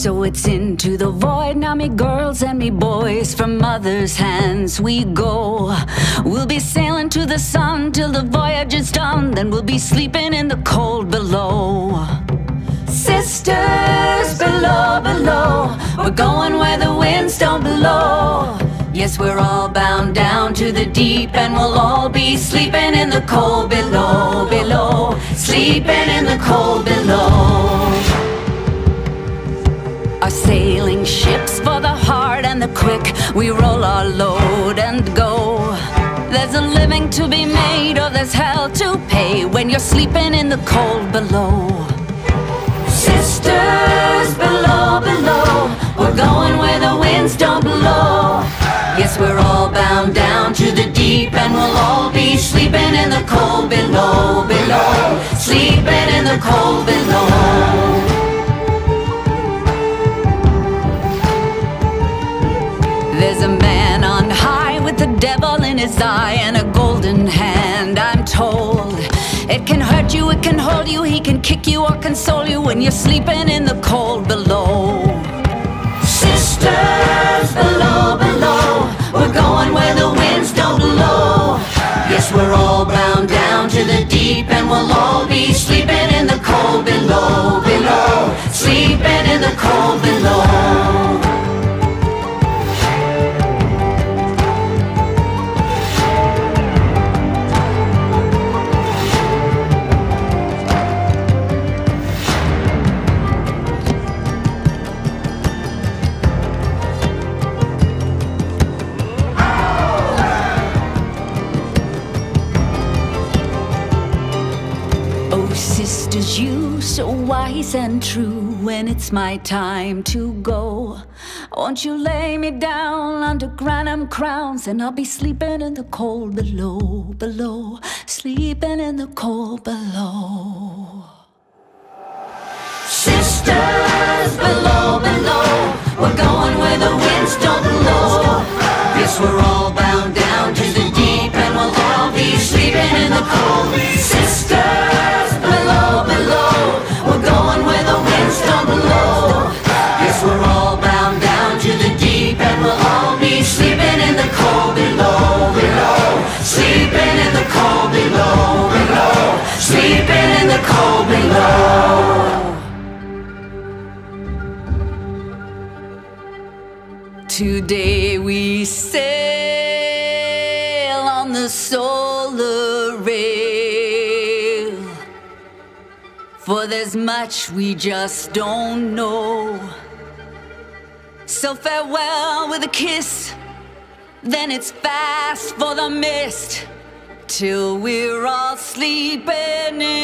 So it's into the void now, me girls and me boys. From mother's hands we go. We'll be sailing to the sun till the voyage is done. Then we'll be sleeping in the cold below. Sisters below, below. We're going where the winds don't blow. Yes, we're all bound down to the deep, and we'll all be sleeping in the cold below, below. Sleeping in the cold below. Quick, we roll our load and go. There's a living to be made, or there's hell to pay when you're sleeping in the cold below. Sisters below, below, we're going where the winds don't blow. Yes, we're all bound down to the deep, and we'll all in his eye and a golden hand, I'm told. It can hurt you, it can hold you, he can kick you or console you when you're sleeping in the cold below. Sisters below, below, we're going where the winds don't blow. Yes, we're all bound down to the deep, and we'll all be Oh, sisters, you so wise and true. When it's my time to go, won't you lay me down under granum crowns, and I'll be sleeping in the cold below, below, sleeping in the cold below. Sisters below, below, we're going where the winds don't blow. Yes, we're all bound down to the deep, and we'll all be sleeping in the cold. Sleeping in the cold below, below, sleeping in the cold below. Today we sail on the solar rail. For there's much we just don't know. So farewell with a kiss, then it's fast for the mist. Till we're all sleeping.